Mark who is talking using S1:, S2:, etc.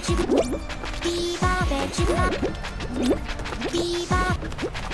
S1: ビーバーベチュラビーバー